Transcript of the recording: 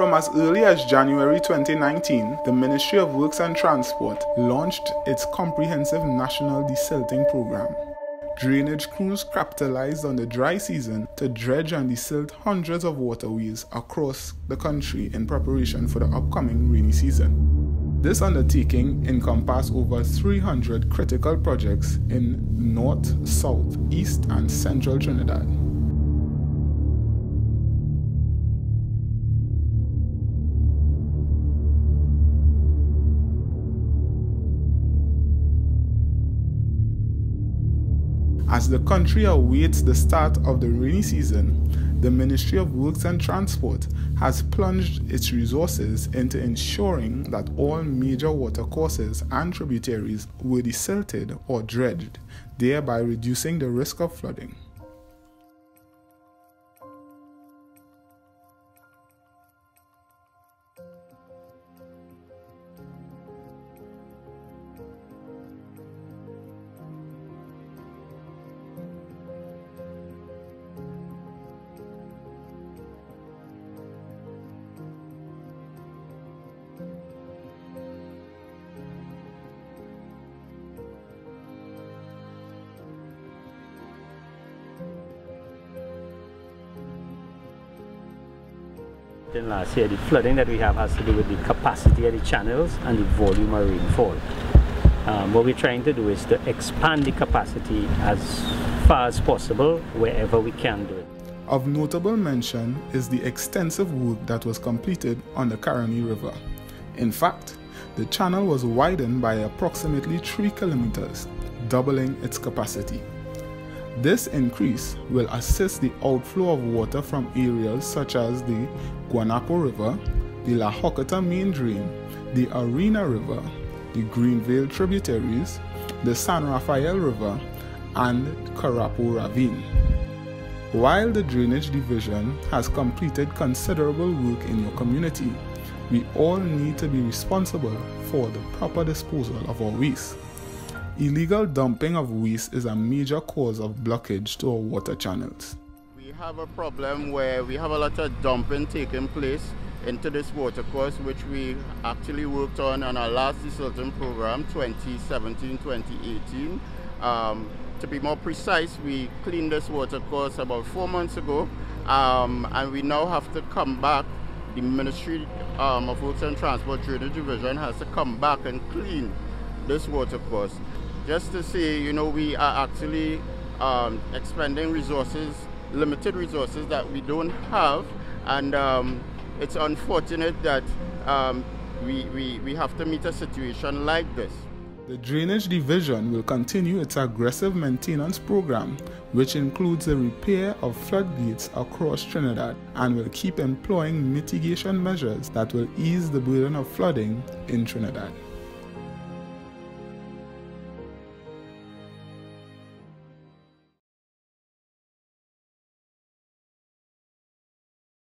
From as early as January 2019, the Ministry of Works and Transport launched its comprehensive national desilting program. Drainage crews capitalized on the dry season to dredge and desilt hundreds of waterways across the country in preparation for the upcoming rainy season. This undertaking encompassed over 300 critical projects in North, South, East, and Central Trinidad. As the country awaits the start of the rainy season, the Ministry of Works and Transport has plunged its resources into ensuring that all major watercourses and tributaries were desilted or dredged, thereby reducing the risk of flooding. In last year, the flooding that we have has to do with the capacity of the channels and the volume of rainfall. Um, what we're trying to do is to expand the capacity as far as possible wherever we can do it. Of notable mention is the extensive work that was completed on the Caroni River. In fact, the channel was widened by approximately 3 kilometers, doubling its capacity. This increase will assist the outflow of water from areas such as the Guanapo River, the La Horquetta main drain, the Arena River, the Greenvale tributaries, the San Rafael River, and Carapo Ravine. While the Drainage Division has completed considerable work in your community, we all need to be responsible for the proper disposal of our waste. Illegal dumping of waste is a major cause of blockage to our water channels. We have a problem where we have a lot of dumping taking place into this watercourse which we actually worked on on our last desilting program 2017-2018. Um, to be more precise, we cleaned this watercourse about four months ago um, and we now have to come back the Ministry um, of Works and Transport Drainage Division has to come back and clean this watercourse just to say, you know, we are actually um, expending resources, limited resources that we don't have, and um, it's unfortunate that um, we, we, we have to meet a situation like this. The Drainage Division will continue its aggressive maintenance program, which includes the repair of floodgates across Trinidad, and will keep employing mitigation measures that will ease the burden of flooding in Trinidad.